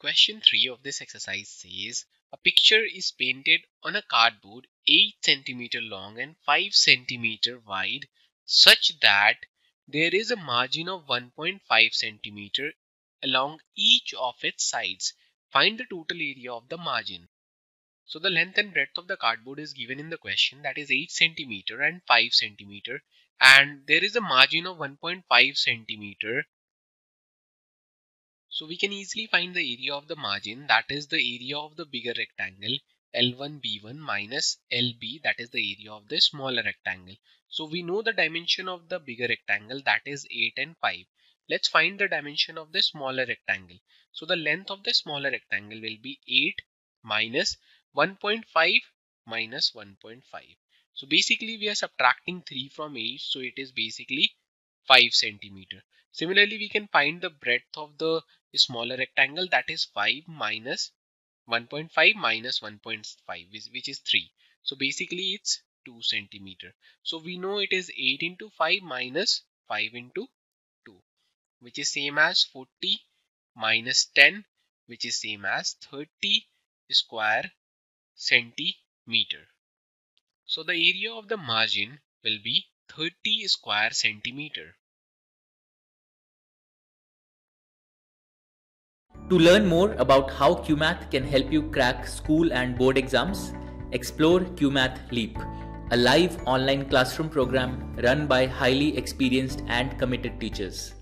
Question 3 of this exercise says a picture is painted on a cardboard 8 cm long and 5 cm wide such that there is a margin of 1.5 cm along each of its sides. Find the total area of the margin. So the length and breadth of the cardboard is given in the question that is 8 cm and 5 cm and there is a margin of 1.5 cm so we can easily find the area of the margin that is the area of the bigger rectangle L1B1 minus LB that is the area of the smaller rectangle. So we know the dimension of the bigger rectangle that is 8 and 5. Let's find the dimension of the smaller rectangle. So the length of the smaller rectangle will be 8 minus 1.5 minus 1.5. So basically we are subtracting 3 from 8 so it is basically 5 centimeter. Similarly, we can find the breadth of the smaller rectangle that is 5 minus 1.5 minus 1.5 which is 3. So basically it's 2 centimeter. So we know it is 8 into 5 minus 5 into 2 which is same as 40 minus 10 which is same as 30 square centimeter. So the area of the margin will be 30 square centimeter. To learn more about how Cuemath can help you crack school and board exams, explore Cuemath Leap, a live online classroom program run by highly experienced and committed teachers.